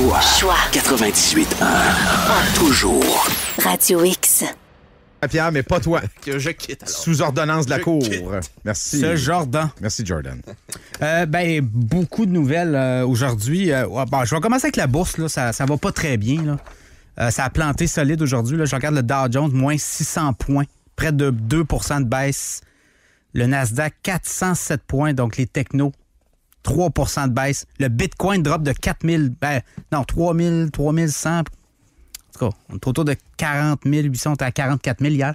Choix. Choix. 98.1. Toujours. Radio X. Pierre, mais pas toi. Que je quitte alors. Sous ordonnance de la Je Cour. quitte. Merci. Ce Jordan. Merci, Jordan. Euh, ben, beaucoup de nouvelles euh, aujourd'hui. Euh, bon, je vais commencer avec la bourse. Là. Ça, ça va pas très bien. Là. Euh, ça a planté solide aujourd'hui. là. Je regarde le Dow Jones, moins 600 points, près de 2% de baisse. Le Nasdaq, 407 points. Donc, les technos, 3% de baisse. Le Bitcoin drop de 4000, ben, non, 3000, 3100. En tout cas, on est autour de 40 800, on est à 44 000 hier.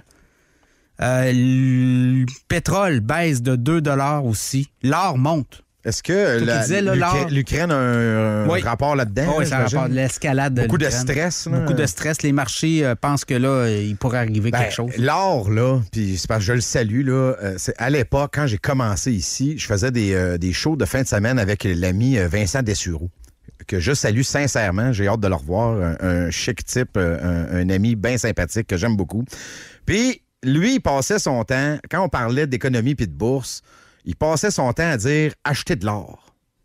Euh, le pétrole baisse de 2 aussi. L'or monte. Est-ce que l'or- l'Ukraine a un, un Oui. rapport là-dedans? Oui, ça j'imagine? l'escalade. de Beaucoup de stress, là. Beaucoup de stress. Les marchés euh, pensent que là, euh, il pourrait arriver Ben, quelque chose. L'or, là, puis c'est parce que je le salue, là, euh, c'est à l'époque, quand j'ai commencé ici, je faisais des, euh, des shows de fin de semaine avec l'ami euh, Vincent Dessureau, que je salue sincèrement. J'ai hâte de le revoir. Un, un chic type, euh, un, un ami bien sympathique que j'aime beaucoup. Puis, lui, il passait son temps, quand on parlait d'économie puis de bourse, il passait son temps à dire acheter de l'or.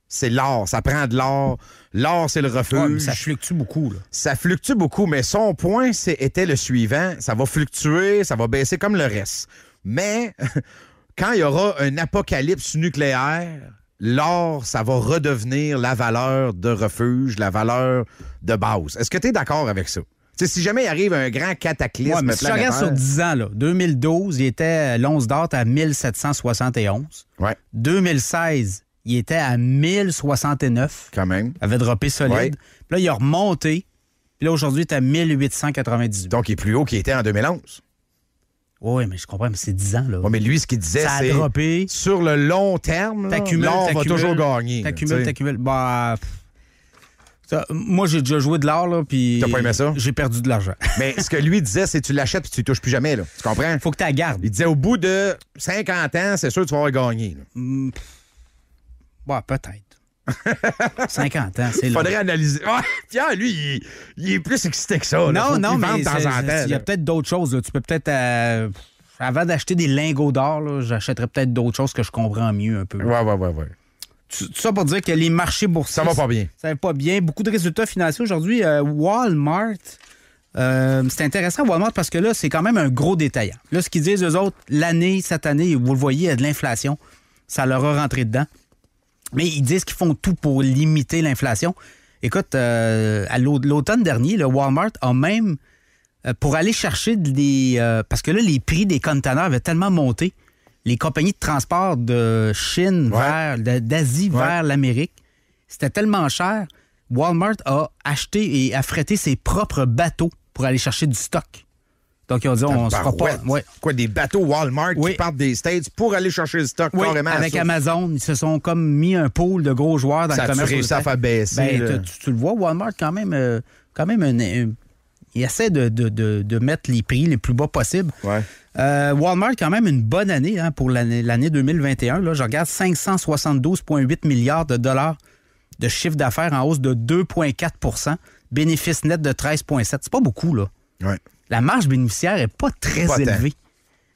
C'est l'or, ça prend de l'or. L'or, c'est le refuge. Ouais, mais ça fluctue beaucoup. Là. Ça fluctue beaucoup, mais son point c'est- était le suivant. Ça va fluctuer, ça va baisser comme le reste. Mais quand il y aura un apocalypse nucléaire, l'or, ça va redevenir la valeur de refuge, la valeur de base. Est-ce que tu es d'accord avec ça? Tu sais, si jamais il arrive un grand cataclysme Ouais, mais si je regarde sur planétaire- 10 ans, là, 2012, il était l'once d'or à 1771. Ouais, 2016, il était à 1069. quand même. Il avait droppé solide. Ouais. Puis là, il a remonté. Puis là, aujourd'hui, il est à 1898. Donc, il est plus haut qu'il était en 2011. Oui, mais je comprends, mais c'est 10 ans. Là. Ouais, mais lui, ce qu'il disait, ça a c'est droppé. sur le long terme, là, l'or va toujours gagner. T'accumules, t'accumules. Bah, pff. Ça, moi, j'ai déjà joué de l'or, là, puis... T'as pas aimé ça? J'ai perdu de l'argent. Mais ce que lui disait, c'est tu l'achètes puis tu ne touches plus jamais. Là. Tu comprends? Faut que tu la gardes. Il disait au bout de 50 ans, c'est sûr que tu vas avoir gagné. là. Ouais, peut-être. 50 ans, c'est long. faudrait analyser. Ah, Pierre, lui, il, il est plus excité que ça. là. Non, Faut non, mais de temps en temps. il y a peut-être d'autres choses. là. Tu peux peut-être... euh, avant d'acheter des lingots d'or, là, j'achèterais peut-être d'autres choses que je comprends mieux un peu. Ouais, ouais, ouais, ouais. Tout ça pour dire que les marchés boursiers... Ça va pas bien. Ça va pas bien. Beaucoup de résultats financiers aujourd'hui. Euh, Walmart, euh, c'est intéressant Walmart parce que là, c'est quand même un gros détaillant. Là, ce qu'ils disent, eux autres, l'année, cette année, vous le voyez, il y a de l'inflation. Ça leur a rentré dedans. Mais ils disent qu'ils font tout pour limiter l'inflation. Écoute, euh, à l'au- l'automne dernier, le Walmart a même, euh, pour aller chercher des... parce que là, les prix des conteneurs avaient tellement monté. Les compagnies de transport de Chine Ouais. vers, d'Asie Ouais. vers l'Amérique, c'était tellement cher. Walmart a acheté et affrété ses propres bateaux pour aller chercher du stock. Donc, ils ont dit, on se fera pas... Ouais. Quoi, des bateaux Walmart Oui. qui partent des States pour aller chercher le stock Oui, carrément. à avec ça? Amazon, ils se sont comme mis un pool de gros joueurs dans Ça le commerce. réussi à au faire baisser, Ben, tu, tu le vois, Walmart, quand même, euh, quand même un- un- il essaie de, de- de- de mettre les prix les plus bas possibles. Ouais. Euh, Walmart, quand même, une bonne année hein, pour l'année l'année 2021. Là, je regarde 572,8 milliards de dollars de chiffre d'affaires en hausse de 2,4% bénéfice net de 13,7 C'est pas beaucoup, là. Ouais. La marge bénéficiaire est pas très Pas élevée.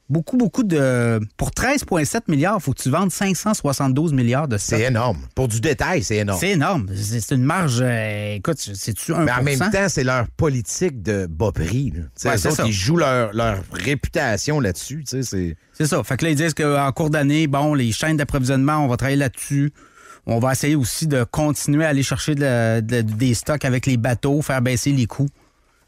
Beaucoup, beaucoup de. Pour 13,7 milliards, il faut que tu vendes 572 milliards de C'est énorme. Pour du détail, c'est énorme. C'est énorme. C'est une marge. euh, écoute, c'est-tu 1 Mais en même temps, c'est leur politique de bas prix. Ouais, autres, ça. ils jouent leur, leur réputation là-dessus. c'est- C'est ça. Fait que là, ils disent qu'en cours d'année, bon, les chaînes d'approvisionnement, on va travailler là-dessus. On va essayer aussi de continuer à aller chercher de la- de- des stocks avec les bateaux, faire baisser les coûts.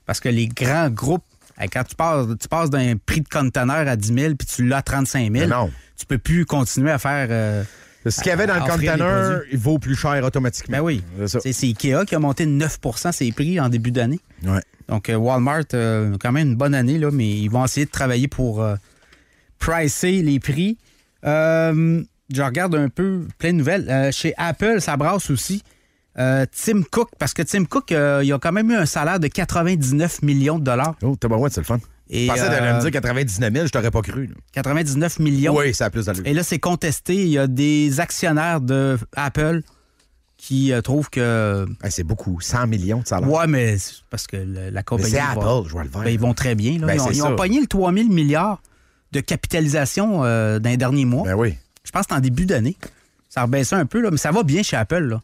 Parce que les grands groupes, quand tu passes, tu passes d'un prix de conteneur à 10 000 puis tu l'as à 35 000, Mais non. tu peux plus continuer à faire. euh, Ce qu'il y avait dans le container, il vaut plus cher automatiquement. ben oui. C'est Ikea qui a monté de 9% ses prix en début d'année. Ouais. Donc, euh, Walmart, euh, quand même une bonne année, là, mais ils vont essayer de travailler pour euh, pricer les prix. Euh, je regarde un peu plein de nouvelles. Chez Apple, ça brasse aussi. Euh, Tim Cook, parce que Tim Cook, euh, il a quand même eu un salaire de 99 millions de dollars. Oh, tabarouette, c'est le fun. Et, Je pensais t'allais euh, me dire 99 000, je t'aurais pas cru. là. 99 millions. Oui, ça a plus d'allure. Et là, c'est contesté. Il y a des actionnaires de Apple qui euh, trouvent que. Ah, c'est beaucoup. 100 millions de salaire. Ouais, mais parce que le- la compagnie. c'est va- Apple, je vois le vert. Ben, ils vont très bien. là. Ben, ils ont, ils ont pogné le 3000 milliards de capitalisation euh, dans les derniers mois. Ben oui. Je pense que c'est en début d'année. Ça a rebaissé un peu, là, mais ça va bien chez Apple. Là.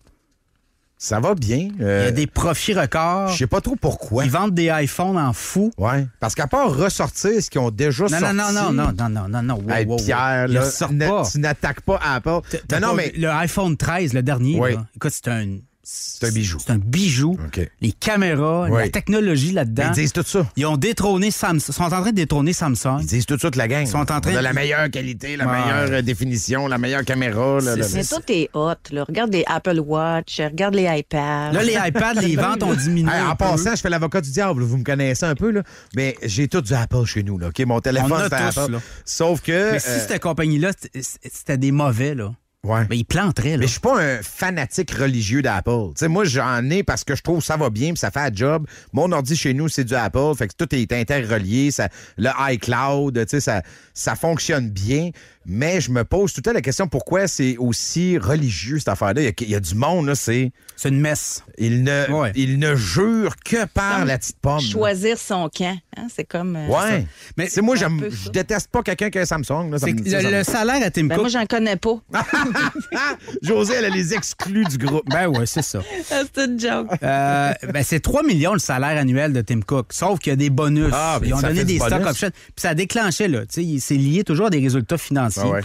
Ça va bien. Il y Euh, a des profits records. Je sais pas trop pourquoi. Ils vendent des iPhones en fou. Ouais. Parce qu'à part ressortir ce qu'ils ont déjà Non, sorti. non, non, non, non, non, non, non, non. Wow, Hey, wow, wow. Pierre, Ils là, ne- pas. tu n'attaques pas Apple. Non, non, mais Le iPhone 13, le dernier, Oui. là, écoute, c'est un... c'est un bijou. C'est un bijou. Les caméras, Oui. la technologie là-dedans. Ils disent tout ça. Ils ont détrôné Samsung. Ils sont en train de détrôner Samsung. Ils disent tout ça de la gang. Ils sont en train de- la meilleure qualité, la meilleure euh, définition, la meilleure caméra. là, là, tout est hot. Là. Regarde les Apple Watch, regarde les iPads. Là, les iPads, les ventes ont diminué. Hey, en passant, je fais l'avocat du diable, vous me connaissez un peu, là. Mais j'ai tout du Apple chez nous, là. OK, mon téléphone, c'est Apple. là. Sauf que. Mais si euh, cette compagnie-là, c'était- c'était des mauvais, là, ouais. ben, ils planteraient. Là. Mais je suis pas un fanatique religieux d'Apple. Tu sais, moi, j'en ai parce que je trouve que ça va bien puis ça fait un job. Mon ordi chez nous, c'est du Apple. Fait que tout est interrelié. Ça, le iCloud, tu sais, ça, ça fonctionne bien. Mais je me pose tout temps la question pourquoi c'est aussi religieux, cette affaire-là? Il y a- il y, a du monde, là, c'est. C'est une messe. Il ne, Ouais. il ne jure que par Comme la petite pomme. là. Choisir son camp. hein, C'est comme. euh, Ouais. Mais Mais c'est moi, je déteste pas quelqu'un qui a un Samsung. là. Ça me- le, ça me- le salaire à Tim Ben, Cook. moi, j'en connais pas. Ah! José, elle a les exclus du groupe. Ben ouais, c'est ça. c'est une joke. Euh, ben c'est 3 millions le salaire annuel de Tim Cook. Sauf qu'il y a des bonus. Ah, mais Ils ont donné des stock bonus. options. Puis ça a déclenché, là. Tu sais, c'est lié toujours à des résultats financiers. Ah ouais.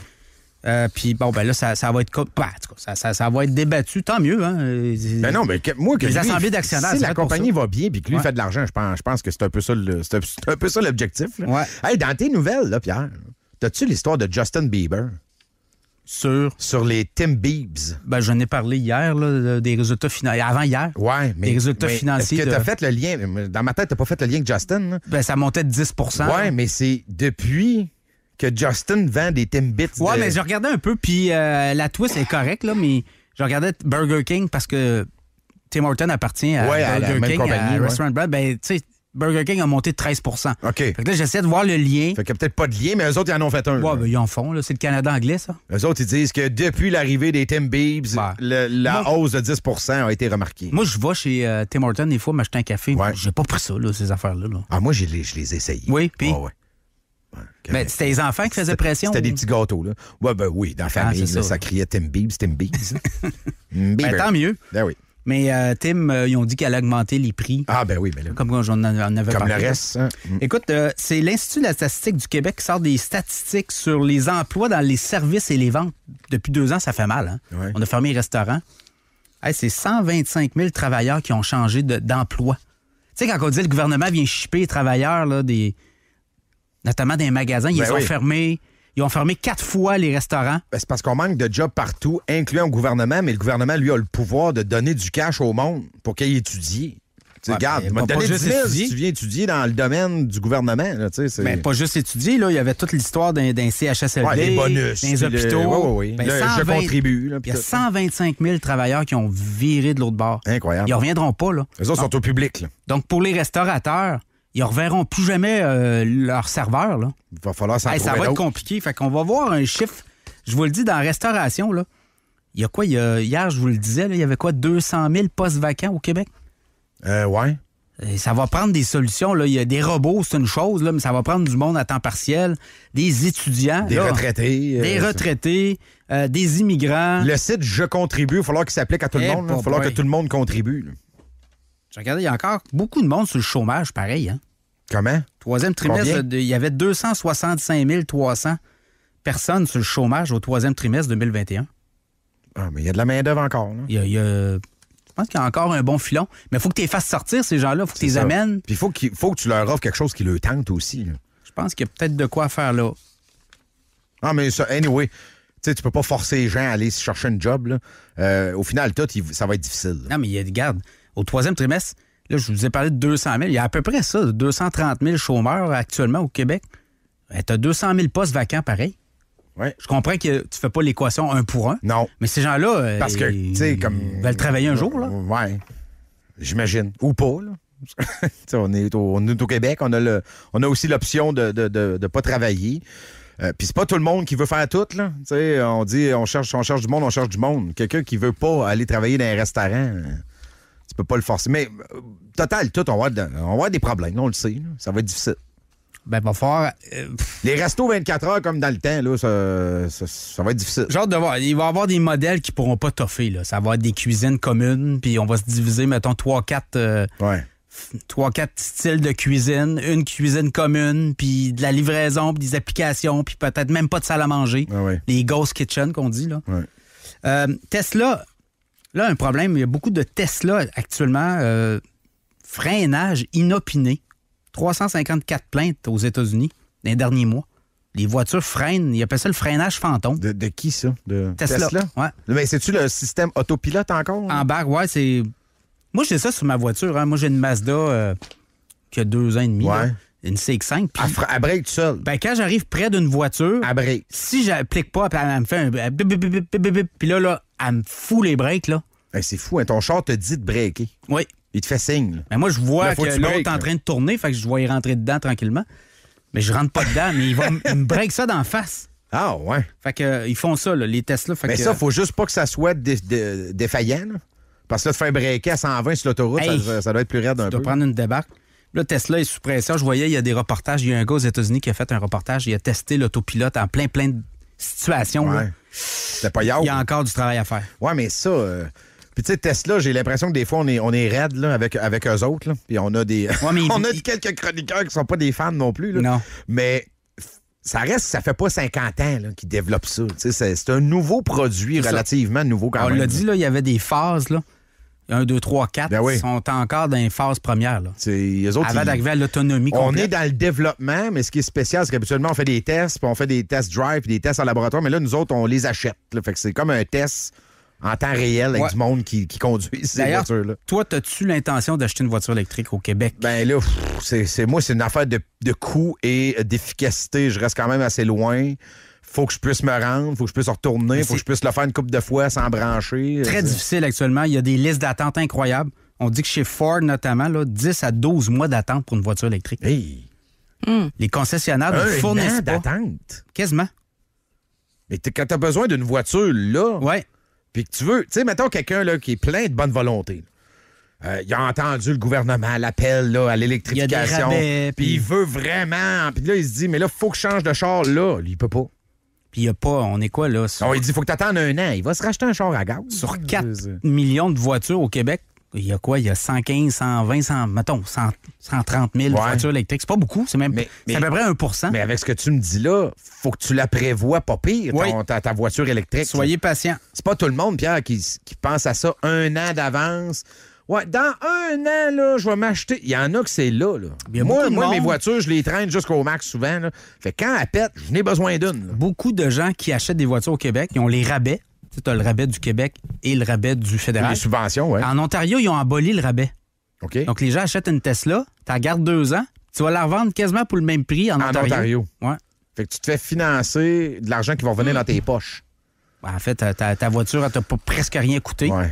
Euh, puis bon, ben là, ça, ça va être. co- ben, en tout cas, ça, ça- ça va être débattu. Tant mieux, hein. Ben non, mais que- moi, que Les lui, assemblées d'actionnaires, Si la compagnie va bien puis que lui Ouais. fait de l'argent, je pense, je pense que c'est un peu ça le- c'est un, c'est un peu ça l'objectif. Ouais. Hey, dans tes nouvelles, là, Pierre, t'as-tu l'histoire de Justin Bieber? Sur. sur les Tim Biebs? Ben, j'en ai parlé hier, là, de- des résultats financiers. Avant hier. Ouais, mais. Les résultats mais financiers Est-ce que de- t'as fait le lien? Dans ma tête, t'as pas fait le lien avec Justin? là? Ben, ça montait de 10% Ouais, mais c'est depuis que Justin vend des Timbits. Ouais, de- mais je regardais un peu, puis euh, la twist est correcte, là, mais je regardais Burger King parce que Tim Horton appartient à Ouais, à la Burger même King, à ouais. Restaurant Brand. Ben, tu sais, Burger King a monté de 13 OK. Fait que là, j'essaie de voir le lien. Fait qu'il y a peut-être pas de lien, mais eux autres, ils en ont fait un. Ouais, ben, ils en font, là. C'est le Canada anglais, ça. Eux autres, ils disent que depuis l'arrivée des Tim Biebs, Ouais. le- la Moi- hausse de 10% a été remarquée. Moi, je vais chez euh, Tim Horton des fois m'acheter un café. Ouais. J'ai pas pris ça, là, ces affaires-là. là. Ah, moi, je les, je les ai essayés. Oui, puis? Ouais, ouais. Ouais, correct. c'était les enfants qui faisaient pression. C'était des petits gâteaux, là. Ouais, ben oui, dans la famille, Ah, c'est là, ça. ça. criait Tim Biebs, Tim Biebs. Ben, Bieber. tant mieux. Ben oui. Mais euh, Tim, euh, ils ont dit qu'elle a augmenté les prix. Ah, ben oui, ben là. Comme j'en en avais Comme parlé. le reste. hein. Mm. Écoute, euh, c'est l'Institut de la statistique du Québec qui sort des statistiques sur les emplois dans les services et les ventes. Depuis deux ans, ça fait mal. Hein? Ouais. On a fermé les restaurants. Hey, c'est 125 000 travailleurs qui ont changé de- d'emploi. tu sais, quand on dit le gouvernement vient chipper les travailleurs, là, des, notamment des magasins, ils Ben les ont oui. Ils ont fermé quatre fois les restaurants. Ben, c'est parce qu'on manque de jobs partout, incluant au gouvernement, mais le gouvernement, lui, a le pouvoir de donner du cash au monde pour qu'il étudie. Tu Ouais, regarde, m'a pas- donné pas 10 juste 000 étudier. si tu viens étudier dans le domaine du gouvernement. Là, Mais pas juste étudier, là. Il y avait toute l'histoire d'un d'un CHSLD, Ouais, les bonus. des puis le- hôpitaux. ouais, ouais. Ben, Le- je 120 contribue. là, Il y a tout. 125 000 travailleurs qui ont viré de l'autre bord. Incroyable. Ils ne reviendront pas, là. Les autres sont au public. Là. Donc, pour les restaurateurs, ils ne reverront plus jamais euh, leur serveur, là. Il va falloir s'en Hey, ça va être compliqué. Fait qu'on va voir un chiffre. Je vous le dis, dans la restauration, là, il y a quoi? Il y a- hier, je vous le disais, là, il y avait quoi? 200 000 postes vacants au Québec? Euh, ouais. Et ça va prendre des solutions. Là. Il y a des robots, c'est une chose, là, mais ça va prendre du monde à temps partiel, des étudiants. Des là, retraités. euh, Des retraités, euh, des immigrants. Le site Je contribue, il va falloir qu'il s'applique à tout le Eh, monde. Il va falloir que tout le monde contribue. Je regardais, il y a encore beaucoup de monde sur le chômage, pareil. Hein? Comment? Troisième trimestre, de- il y avait 265 300 personnes sur le chômage au troisième trimestre 2021. Ah, mais il y a de la main-d'œuvre encore. Il y a, il y a- je pense qu'il y a encore un bon filon. Mais il faut que tu les fasses sortir, ces gens-là. Il faut que tu les amènes. Puis il faut, qu'il- faut que tu leur offres quelque chose qui leur tente aussi. là. Je pense qu'il y a peut-être de quoi faire là. Ah, mais ça, anyway, tu sais, tu peux pas forcer les gens à aller chercher un job. Là. Euh, au final, tout, il- ça va être difficile. là. Non, mais il y a, regarde, au troisième trimestre, là, je vous ai parlé de 200 000. Il y a à peu près ça, 230 000 chômeurs actuellement au Québec. tu as 200 000 postes vacants, pareil. Ouais. Je comprends que tu fais pas l'équation un pour un. Non. Mais ces gens-là, euh, Parce que, tu sais, comme. ils veulent travailler un jour, là. Ouais. J'imagine. Ou pas, là. On, est au, on est au Québec, on a, le, on a aussi l'option de ne de, de- de pas travailler. Euh, Puis c'est pas tout le monde qui veut faire tout, là. On dit on cherche, on cherche du monde, on cherche du monde. Quelqu'un qui veut pas aller travailler dans un restaurant, euh, tu peux pas le forcer. Mais euh, total, tout, on va, avoir de- on va avoir des problèmes, on le sait. là. Ça va être difficile. Ben, va falloir. euh, pff, Les restos 24 heures comme dans le temps, là, ça, ça- ça va être difficile. J'ai hâte de voir. Il va y avoir des modèles qui pourront pas toffer. Là. Ça va être des cuisines communes, puis on va se diviser, mettons, 3-4 euh, Ouais. trois, quatre styles de cuisine, une cuisine commune, puis de la livraison, puis des applications, puis peut-être même pas de salle à manger. Ah ouais. Les ghost kitchen qu'on dit. Là. Ouais. Euh, Tesla, là, un problème, il y a beaucoup de Tesla actuellement. euh, freinage inopiné. 354 plaintes aux États-Unis dans les derniers mois. Les voitures freinent, ils appellent ça le freinage fantôme. De, de qui, ça? De Tesla. Ouais. Mais c'est-tu le système autopilote encore? En barre, ouais, c'est. Moi, j'ai ça sur ma voiture. hein. Moi, j'ai une Mazda euh, qui a deux ans et demi. Ouais. Là. Une CX5. puis- Elle, break tout seul. ben, quand j'arrive près d'une voiture, Elle break. si j'applique pas, elle me fait un puis là, là, elle me fout les breaks, là. Hey, c'est fou, hein, ton char te dit de breaker. Oui. Il te fait signe. là. Mais moi, je vois Là, que que tu l'autre est en là. train de tourner, fait que je vais y rentrer dedans tranquillement. Mais je rentre pas dedans, mais il va il me break ça d'en face. Ah, ouais. Fait que, euh, ils font ça, là, les Tesla. Fait Mais que, ça, faut juste pas que ça soit dé- dé- défaillant. là. Parce que là, te faire breaker à 120 sur l'autoroute, Hey, ça, ça doit être plus raide un Tu peu. dois prendre une débarque. Là, Tesla est sous pression. Je voyais, il y a des reportages. Il y a un gars aux États-Unis qui a fait un reportage. Il a testé l'autopilote en plein, plein de situations. Ouais. C'était pas hier. Il y a encore du travail à faire. Ouais, mais ça. euh, Puis tu sais, Tesla, j'ai l'impression que des fois, on est, on est raide là, avec, avec eux autres. là. Puis on a des. Ouais, mais il- on a il- quelques chroniqueurs qui sont pas des fans non plus. là. Non. Mais ça reste, ça fait pas 50 ans qu'ils développent ça. C'est un nouveau produit, relativement nouveau quand on même. l'a dit, là, il y avait des phases. Là. 1, 2, 3, 4 Ben oui. Sont encore dans les phases premières. Là. Autres, Avant d'arriver à l'autonomie On complète. est dans le développement, mais ce qui est spécial, c'est qu'habituellement, on fait des tests, puis on fait des tests drive, puis des tests en laboratoire, mais là, nous autres, on les achète. là. Fait que c'est comme un test en temps réel avec Ouais. du monde qui, qui conduit ces voitures-là. toi, as-tu l'intention d'acheter une voiture électrique au Québec? Ben là, c'est- moi, c'est une affaire de, de coût et d'efficacité. Je reste quand même assez loin. Faut que je puisse me rendre, faut que je puisse retourner, faut que je puisse le faire une couple de fois sans brancher. Très C'est- difficile actuellement. Il y a des listes d'attente incroyables. On dit que chez Ford, notamment, là, 10 à 12 mois d'attente pour une voiture électrique. Hey, Les concessionnaires ne fournissent pas. d'attente? Quasiment. Mais quand t'as besoin d'une voiture là, Ouais. Puis que tu veux, tu sais, mettons quelqu'un là, qui est plein de bonne volonté. Euh, il a entendu le gouvernement, l'appel là, à l'électrification. Puis puis- il veut vraiment. Puis là, il se dit, mais là, faut que je change de char là. Lui, il peut pas. Puis il n'y a pas, on est quoi là? Sur, Non, il dit, faut que tu attendes un an. Il va se racheter un char à gaz. sur 4 C'est- millions de voitures au Québec, il y a quoi? Il y a 115, 120, 100, mettons, 100, 130 000 Ouais. voitures électriques. C'est pas beaucoup, c'est même Mais- à peu près 1% Mais avec ce que tu me dis là, faut que tu la prévois pas pire, Oui. ton- ta, ta voiture électrique. Soyez patient. C'est pas tout le monde, Pierre, qui, qui pense à ça un an d'avance. Ouais, dans un an, là, je vais m'acheter. Il y en a que c'est là, là. Moi, moi mes voitures, je les traîne jusqu'au max souvent. Là. Fait que quand elle pète, je n'ai besoin d'une. Beaucoup de gens qui achètent des voitures au Québec, ils ont les rabais. Tu as le rabais du Québec et le rabais du fédéral. Les subventions, ouais. En Ontario, ils ont aboli le rabais. OK. Donc, les gens achètent une Tesla, tu la gardes deux ans, tu vas la revendre quasiment pour le même prix en, en Ontario. Ouais. Fait que tu te fais financer de l'argent qui va revenir dans tes poches. Ben, en fait, ta, ta- voiture, elle t'a presque rien coûté. Ouais.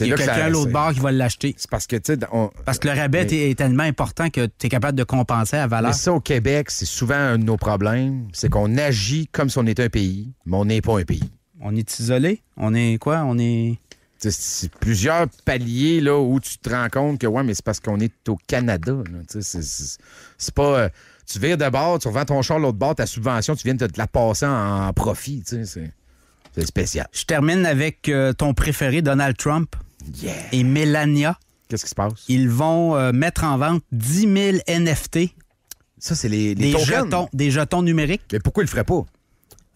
Il y a quelqu'un à l'autre c'est- bord qui va l'acheter. C'est parce que, tu sais, on- Parce que le rabais Mais- est tellement important que tu es capable de compenser à valeur. Mais ça, au Québec, c'est souvent un de nos problèmes. C'est qu'on agit comme si on était un pays, mais on n'est pas un pays. On est isolé? On est quoi? On est. C'est plusieurs paliers là, où tu te rends compte que, ouais, mais c'est parce qu'on est au Canada. C'est c'est- c'est pas. euh, tu vires de bord, tu revends ton char l'autre bord, ta subvention, tu viens de te la passer en, en profit. C'est c'est spécial. Je termine avec euh, ton préféré, Donald Trump Yeah! et Melania. Qu'est-ce qui se passe? Ils vont euh, mettre en vente 10 000 NFT, Ça, c'est les, les des tokens. jetons, des jetons numériques, Mais pourquoi ils le feraient pas?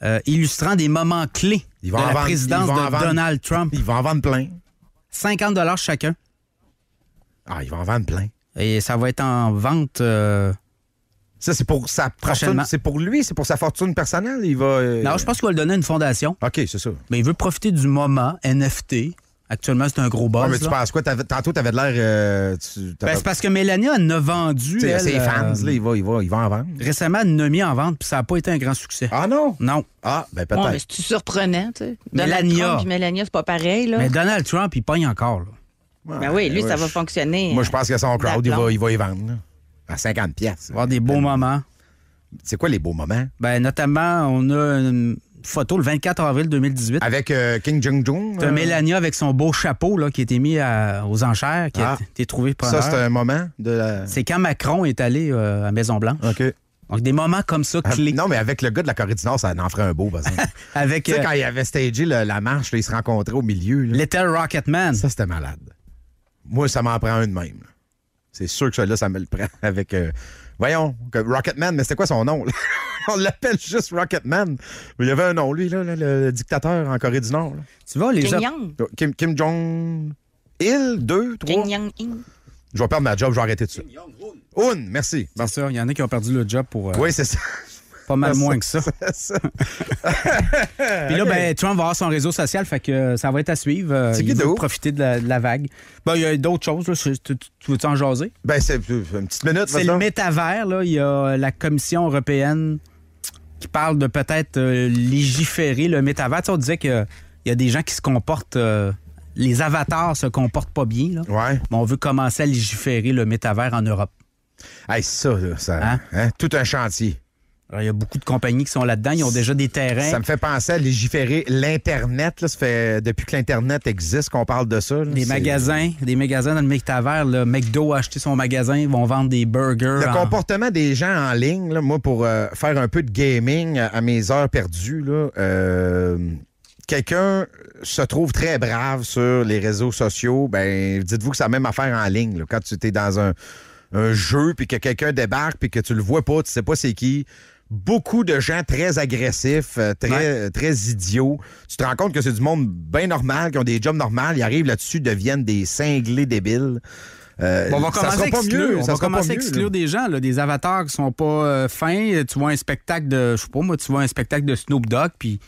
euh, illustrant des moments clés Ils de vont en la vendre- présidence ils vont en de vendre- Donald Trump. Ils vont en vendre plein. 50 chacun. Ah, ils vont en vendre plein. Et ça va être en vente. euh, Ça, c'est pour sa Prochainement. fortune. C'est pour lui, c'est pour sa fortune personnelle. Il va. euh, Non, je pense qu'il va le donner à une fondation. OK, c'est ça. Mais il veut profiter du moment NFT. Actuellement, c'est un gros buzz. Ah, mais tu là. penses quoi? T'avais- Tantôt, t'avais de l'air. euh, tu- Ben, t'avais- c'est parce que Mélania en a vendu. Elle, ses euh, fans, là, il va, il, va, il va en vendre. Récemment, elle en a mis en vente, puis ça n'a pas été un grand succès. Ah non? Non. Ah, ben Bon, mais peut-être. c'est surprenant, tu sais? Donald Mélania. Trump puis Mélania, c'est pas pareil, là. Mais Donald Trump, il pogne encore. là. Ben oui, lui, Ouais, ça va je- fonctionner. Moi, je pense que son crowd, il va, il va y vendre. là. À 50 pièces. Il va y avoir des beaux moments. C'est quoi les beaux moments? Ben, notamment, on a une photo le 24 avril 2018. Avec euh, King Jong-jong? T'as euh, Mélania avec son beau chapeau là, qui a été mis à- aux enchères, qui Ah. a été trouvé par Ça, c'est un moment de la... C'est quand Macron est allé euh, à Maison-Blanche. OK. Donc, des moments comme ça, Ah, clés. Non, mais avec le gars de la Corée du Nord, ça en ferait un beau, par exemple. Avec tu sais, quand il avait stagé le- la marche, là, ils se rencontraient au milieu. Little Rocket Man. Ça, c'était malade. Moi, ça m'en prend un de même. C'est sûr que celui-là, ça me le prend avec. euh, voyons, Rocketman, mais c'était quoi son nom? là? On l'appelle juste Rocketman. Mais il y avait un nom, lui, là, le dictateur en Corée du Nord. là. Tu vois, les Kim gens. Kim, Kim Jong-il, deux, trois. Kim Young In. Je vais perdre ma job, je vais arrêter de ça. Un, merci. C'est ça, il y en a qui ont perdu le job pour euh, Oui, c'est ça. pas mal moins que ça. Ça. Puis là, ben, Trump va avoir son réseau social, fait que euh, ça va être à suivre. Euh, C'est il profiter de la, de la vague. Ben, il y a d'autres choses. Là. Tu, tu- tu veux-tu en jaser? Ben, c'est une petite minute. C'est le métavers. Là. Il y a la Commission européenne qui parle de peut-être euh, légiférer le métavers. Tu sais, on disait qu'il y a des gens qui se comportent... euh, les avatars se comportent pas bien. Là. Ouais. Mais on veut commencer à légiférer le métavers en Europe. Hey, ça Hein? hein, tout un chantier. Alors, il y a beaucoup de compagnies qui sont là-dedans. Ils ont déjà des terrains. Ça me fait penser à légiférer l'Internet. là. Ça fait depuis que l'Internet existe qu'on parle de ça. là. Des magasins, des magasins dans le métavers. Là, McDo a acheté son magasin, ils vont vendre des burgers. Le en- comportement des gens en ligne, là, moi, pour euh, faire un peu de gaming à, à mes heures perdues, là, euh, quelqu'un se trouve très brave sur les réseaux sociaux, ben dites-vous que c'est la même affaire en ligne. là. Quand tu es dans un, un jeu, puis que quelqu'un débarque, puis que tu le vois pas, tu sais pas c'est qui. Beaucoup de gens très agressifs, euh, très, très idiots. Tu te rends compte que c'est du monde bien normal, qui ont des jobs normaux. Ils arrivent là-dessus, deviennent des cinglés débiles. Euh, on va ça commencer sera à pas exclure, mieux, on va commencer à là. exclure des gens, là, des avatars qui sont pas euh, fins. Tu vois un spectacle de, je sais pas moi, tu vois un spectacle de Snoop Dogg, puis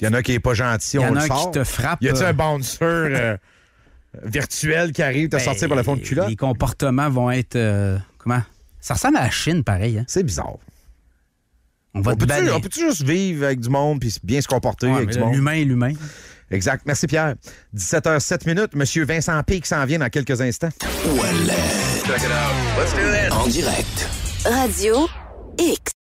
Il y en a qui est pas gentil, il y on en le a un sort. qui te frappe. Y a-tu euh, un bouncer euh, virtuel qui arrive te ben, sortir par le fond de culotte? Les comportements vont être, euh, comment? Ça ressemble à la Chine, pareil. Hein? C'est bizarre. On va On te peut-tu balayer. on peut-tu juste vivre avec du monde puis bien se comporter Ouais, avec du monde? L'humain est l'humain. Exact. Merci, Pierre. 17h07 minutes. Monsieur Vincent P. qui s'en vient dans quelques instants. En direct. Radio X.